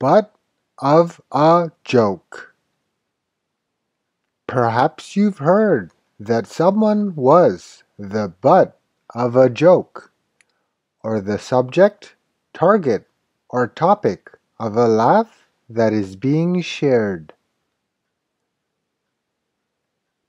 butt of a joke. Perhaps you've heard that someone was the butt of a joke, or the subject, target, or topic of a laugh that is being shared.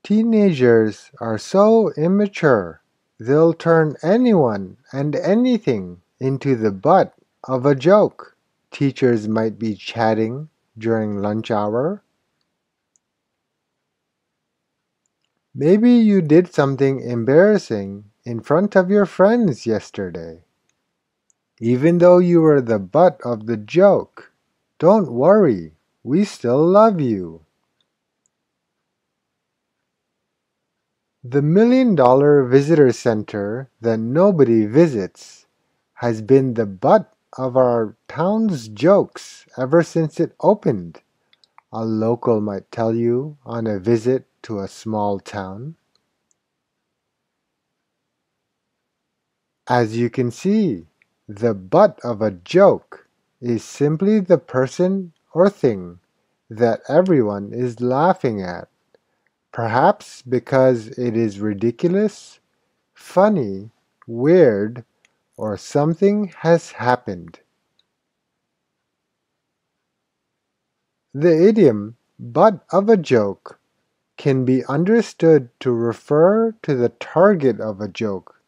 Teenagers are so immature they'll turn anyone and anything into the butt of a joke. Teachers might be chatting during lunch hour. Maybe you did something embarrassing in front of your friends yesterday. Even though you were the butt of the joke, don't worry, we still love you. The Million Dollar Visitor Center that nobody visits has been the butt of our town's jokes ever since it opened, a local might tell you on a visit to a small town. As you can see, the butt of a joke is simply the person or thing that everyone is laughing at, perhaps because it is ridiculous, funny, weird, or something has happened. The idiom butt of a joke can be understood to refer to the target of a joke,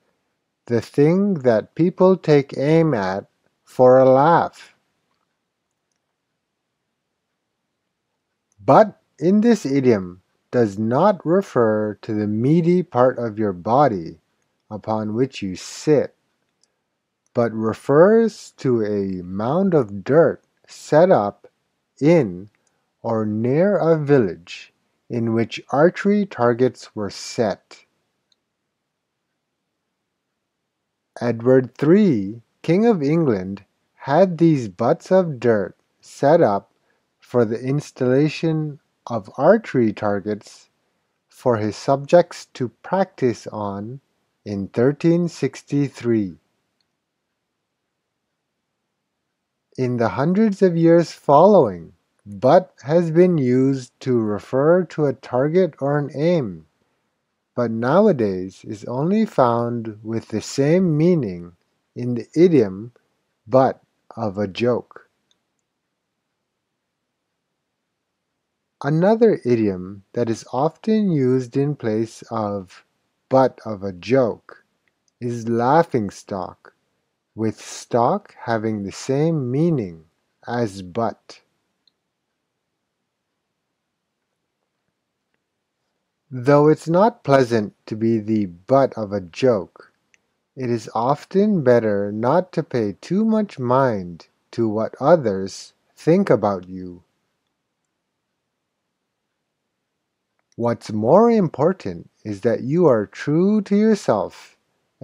the thing that people take aim at for a laugh. Butt in this idiom does not refer to the meaty part of your body upon which you sit but refers to a mound of dirt set up in or near a village in which archery targets were set. Edward III, King of England, had these butts of dirt set up for the installation of archery targets for his subjects to practice on in 1363. In the hundreds of years following, butt has been used to refer to a target or an aim, but nowadays is only found with the same meaning in the idiom butt of a joke. Another idiom that is often used in place of butt of a joke is laughing stock with stock having the same meaning as butt. Though it's not pleasant to be the butt of a joke, it is often better not to pay too much mind to what others think about you. What's more important is that you are true to yourself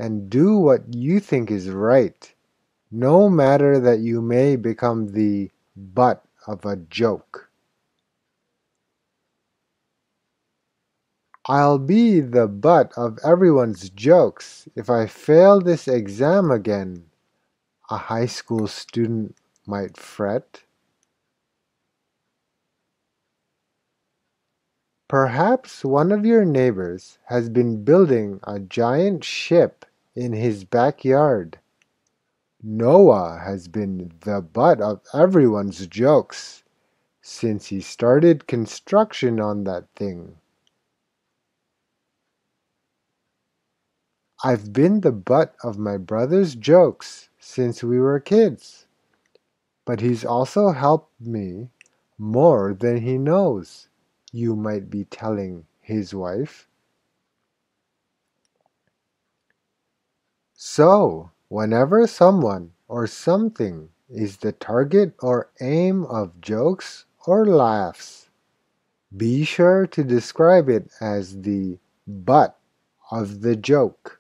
and do what you think is right, no matter that you may become the butt of a joke. I'll be the butt of everyone's jokes if I fail this exam again, a high school student might fret. Perhaps one of your neighbors has been building a giant ship in his backyard. Noah has been the butt of everyone's jokes since he started construction on that thing. I've been the butt of my brother's jokes since we were kids, but he's also helped me more than he knows, you might be telling his wife. So, whenever someone or something is the target or aim of jokes or laughs, be sure to describe it as the butt of the joke.